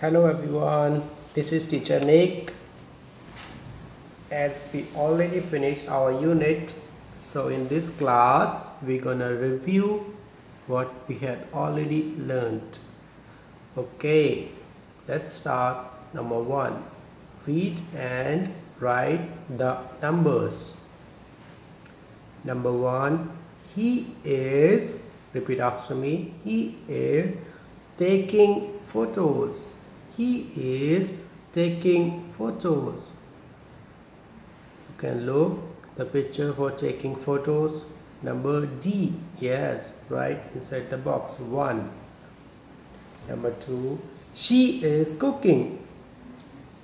Hello everyone, this is teacher Nick. As we already finished our unit, so in this class we're gonna review what we had already learned. Okay, let's start. Number one, read and write the numbers. Number one, he is, repeat after me, he is taking photos he is taking photos. You can look the picture for taking photos. Number D yes right inside the box one. Number two she is cooking.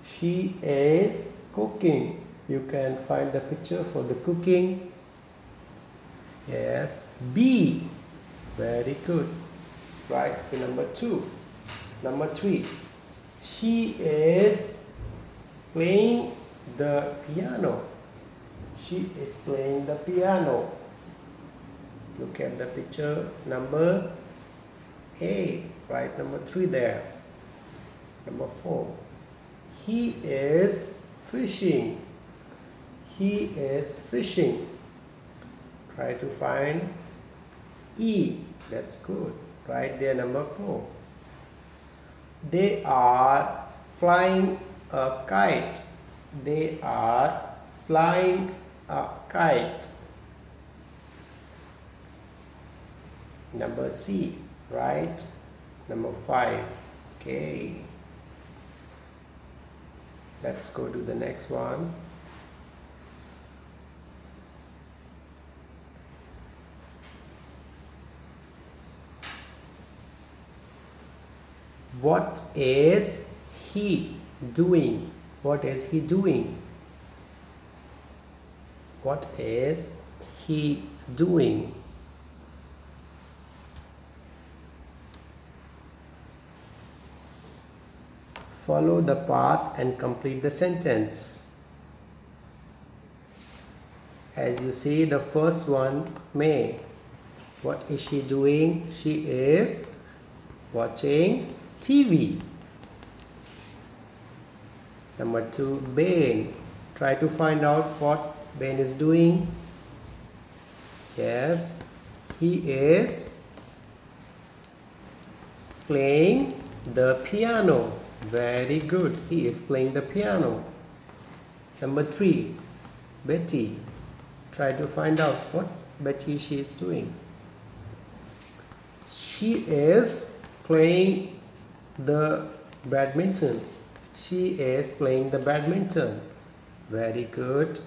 She is cooking. You can find the picture for the cooking. Yes B very good right? Number two number three she is playing the piano. She is playing the piano. Look at the picture number A right? Number 3 there. Number 4 he is fishing. He is fishing. Try to find E. That's good. Right there number 4 they are flying a kite. They are flying a kite. Number C right? Number 5 okay. Let's go to the next one what is he doing? What is he doing? What is he doing? Follow the path and complete the sentence. As you see the first one may. What is she doing? She is watching TV. Number two, Ben. Try to find out what Ben is doing. Yes, he is playing the piano. Very good. He is playing the piano. Number three, Betty. Try to find out what Betty she is doing. She is playing the badminton. She is playing the badminton. Very good.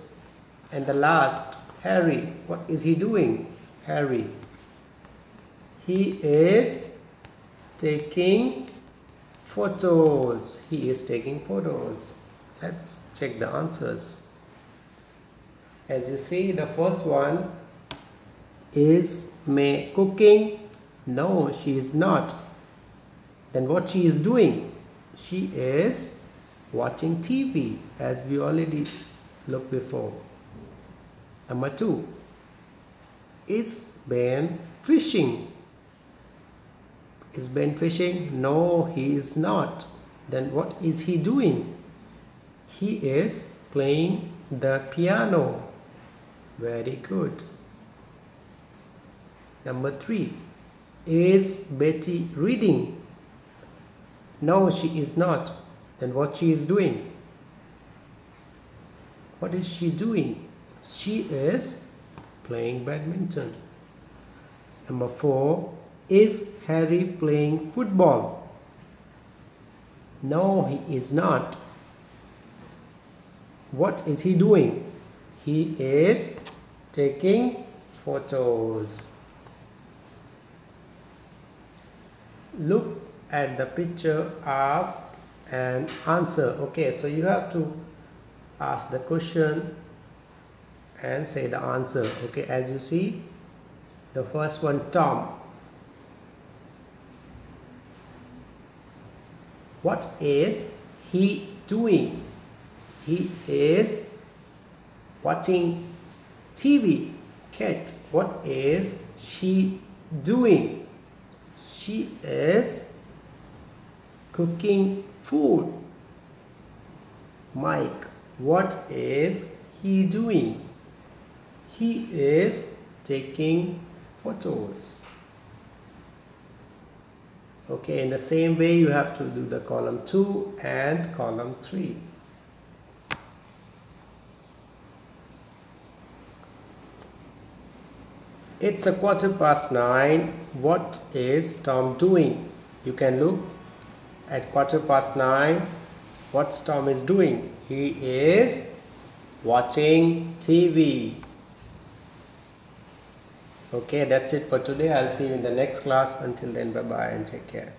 And the last Harry. What is he doing Harry? He is taking photos. He is taking photos. Let's check the answers. As you see the first one is May cooking? No she is not then what she is doing she is watching TV as we already looked before. Number two it's Ben fishing. Is Ben fishing? No he is not. Then what is he doing? He is playing the piano. Very good. Number three is Betty reading no, she is not. Then what she is doing? What is she doing? She is playing badminton. Number four, is Harry playing football? No, he is not. What is he doing? He is taking photos. Look at the picture ask and answer. Okay so you have to ask the question and say the answer. Okay as you see the first one Tom. What is he doing? He is watching TV cat what is she doing? She is cooking food. Mike, what is he doing? He is taking photos. Okay, in the same way you have to do the column 2 and column 3. It's a quarter past 9. What is Tom doing? You can look at quarter past 9 what Tom is doing. He is watching TV. Okay, that's it for today. I'll see you in the next class. Until then, bye bye and take care.